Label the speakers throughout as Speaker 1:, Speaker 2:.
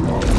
Speaker 1: No.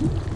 Speaker 2: you